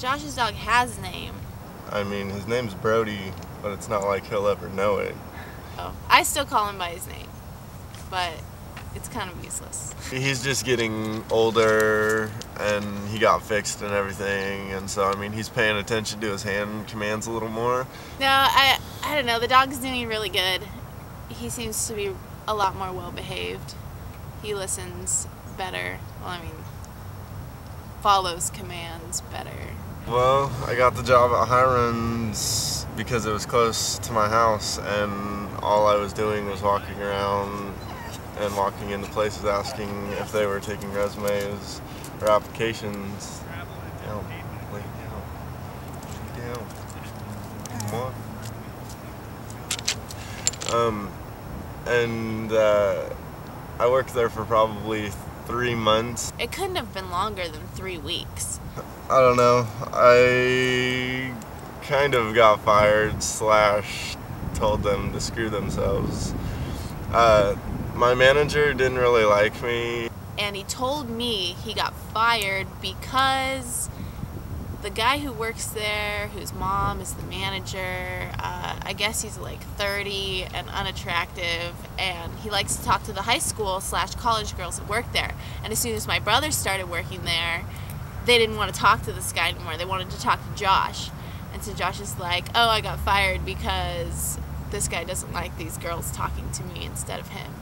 Josh's dog has a name. I mean, his name's Brodie, but it's not like he'll ever know it. Oh, I still call him by his name, but it's kind of useless. He's just getting older and he got fixed and everything, and so I mean, he's paying attention to his hand commands a little more. No, I I don't know. The dog's doing really good. He seems to be a lot more well behaved. He listens better. Well, I mean, follows commands better. Well, I got the job at Hiram's because it was close to my house, and all I was doing was walking around and walking into places asking if they were taking resumes or applications. Um, and uh, I worked there for probably three months. It couldn't have been longer than three weeks. I don't know. I kind of got fired slash told them to screw themselves. Uh, my manager didn't really like me. And he told me he got fired because the guy who works there, whose mom is the manager, uh, I guess he's like 30 and unattractive, and he likes to talk to the high school slash college girls that work there. And as soon as my brother started working there, they didn't want to talk to this guy anymore. They wanted to talk to Josh. And so Josh is like, oh, I got fired because this guy doesn't like these girls talking to me instead of him.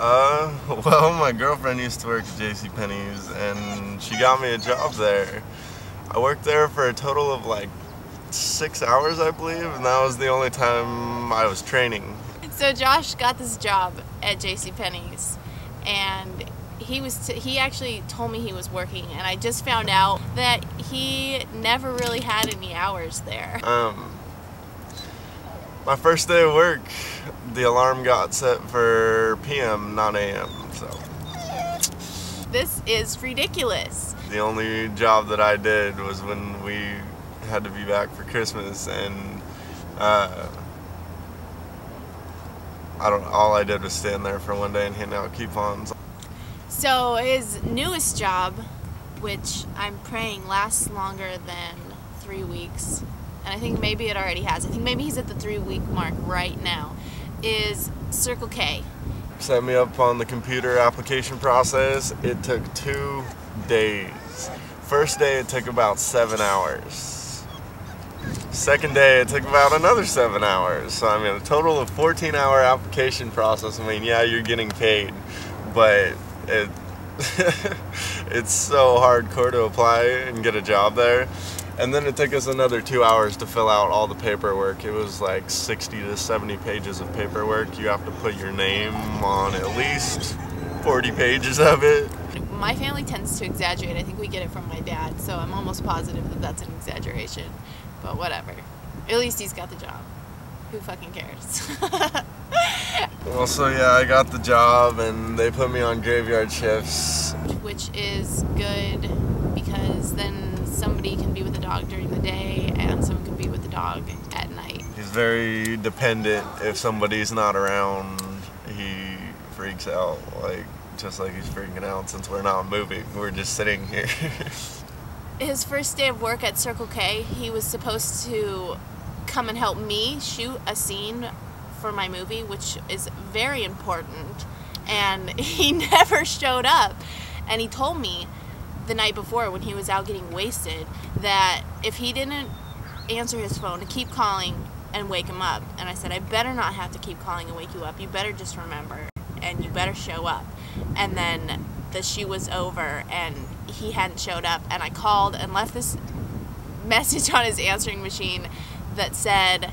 Uh, well, my girlfriend used to work at J.C. Penney's, and she got me a job there. I worked there for a total of like six hours, I believe, and that was the only time I was training. So Josh got this job at J.C. Penney's, and he was t- he actually told me he was working, and I just found out that he never really had any hours there. Um, my first day of work, the alarm got set for PM, not AM. So this is ridiculous. the only job that I did was when we had to be back for Christmas, and uh, I don't. All I did was stand there for one day and hand out coupons. So his newest job, which I'm praying lasts longer than three weeks, and I think maybe it already has. I think maybe he's at the three week mark right now, is Circle K. set me up on the computer application process. It took two days. First day, it took about seven hours. Second day, it took about another seven hours. So, I mean, a total of 14 hour application process. I mean, yeah, you're getting paid, but it, it's so hardcore to apply and get a job there. And then it took us another two hours to fill out all the paperwork. It was like 60 to 70 pages of paperwork. You have to put your name on at least 40 pages of it. My family tends to exaggerate. I think we get it from my dad, so I'm almost positive that that's an exaggeration. But whatever. At least he's got the job. Who fucking cares? Well, so yeah, I got the job and they put me on graveyard shifts. Which is good because then somebody can be with the dog during the day and someone can be with the dog at night. He's very dependent. If somebody's not around, he freaks out. Like, just like he's freaking out since we're not moving. We're just sitting here. His first day of work at Circle K, he was supposed to come and help me shoot a scene for my movie, which is very important. And he never showed up. And he told me the night before when he was out getting wasted that if he didn't answer his phone to keep calling and wake him up. And I said, I better not have to keep calling and wake you up. You better just remember and you better show up. And then the shoot was over and he hadn't showed up. And I called and left this message on his answering machine that said,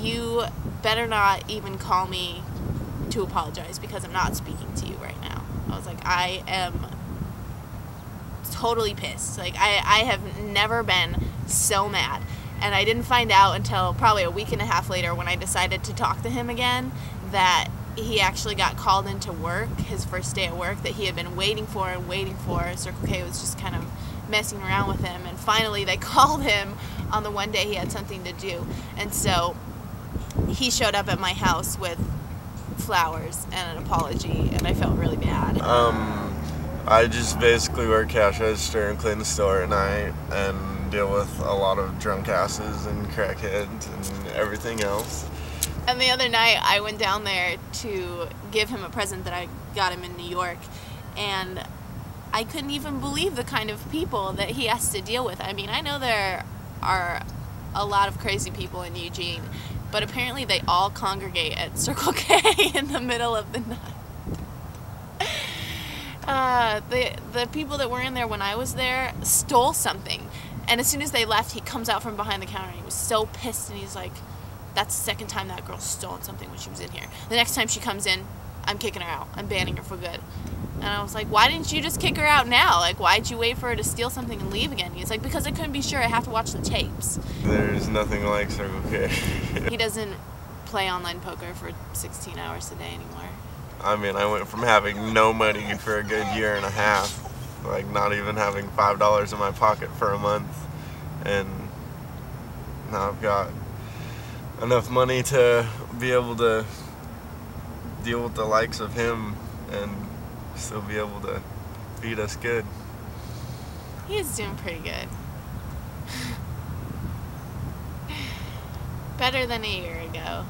You better not even call me to apologize because I'm not speaking to you right now. I was like, I am totally pissed. Like I, I have never been so mad. And I didn't find out until probably a week and a half later when I decided to talk to him again that he actually got called into work, his first day at work, that he had been waiting for and waiting for. Circle K was just kind of messing around with him. And finally, they called him on the one day he had something to do. And so he showed up at my house with flowers and an apology, and I felt really bad. um, I just basically work cash register and clean the store at night and deal with a lot of drunk asses and crackheads and everything else. And the other night, I went down there to give him a present that I got him in New York, and I couldn't even believe the kind of people that he has to deal with. I mean, I know there are a lot of crazy people in Eugene, but apparently they all congregate at Circle K in the middle of the night. Uh, the the people that were in there when I was there stole something, and as soon as they left, he comes out from behind the counter. and He was so pissed, and he's like, "That's the second time that girl's stolen something when she was in here. The next time she comes in, I'm kicking her out. I'm banning her for good." And I was like, "Why didn't you just kick her out now? Like, why'd you wait for her to steal something and leave again?" He's like, "Because I couldn't be sure. I have to watch the tapes." There's nothing like Circle K. He doesn't play online poker for 16 hours a day anymore. I mean, I went from having no money for a good year and a half, like not even having five dollars in my pocket for a month, and now I've got enough money to be able to deal with the likes of him and still be able to beat us good. He's doing pretty good. Better than a year ago.